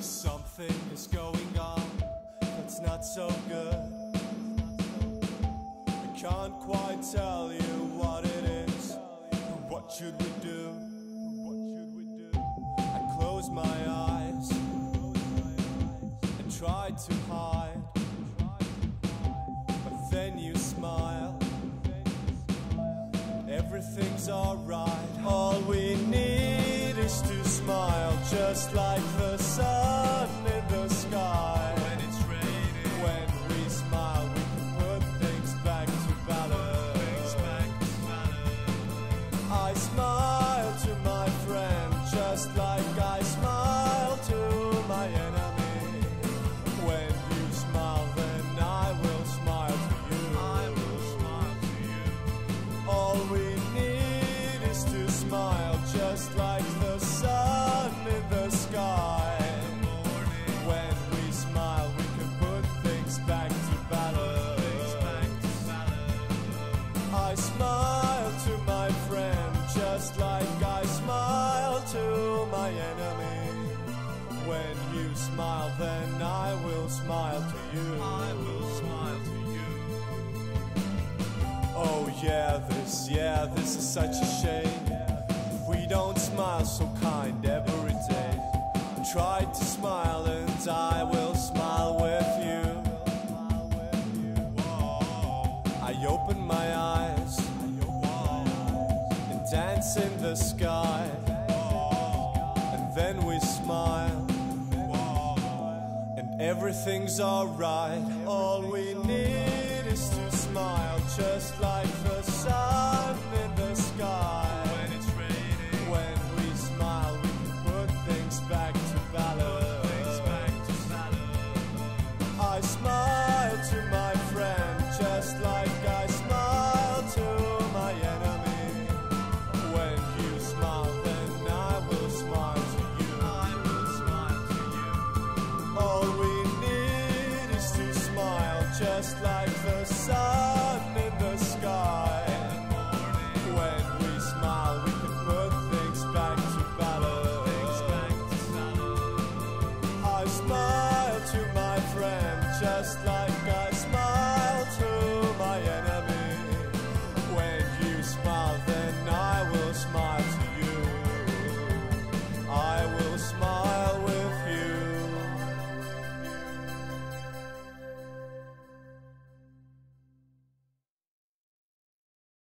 Something is going on that's not so good. I can't quite tell you what it is. What should we do? What should we do? I close my eyes and try to hide. But then you smile. Everything's alright. All we need I smile to my enemy. When you smile, then I will smile to you. I will smile to you. All we need is to smile, you smile, then I will smile to you. I will smile to you. Oh yeah, this, yeah, this is such a shame. If we don't smile so kind every day. Try to smile and I will smile with you. I open my eyes and dance in the sky. Everything's alright. All we need is to smile, just like the sun in the sky. When it's raining, when we smile, we can put things back to balance. I smile. just like the sun in the sky. When we smile, we can put things back to balance. Back to balance. I smile to my friend just like.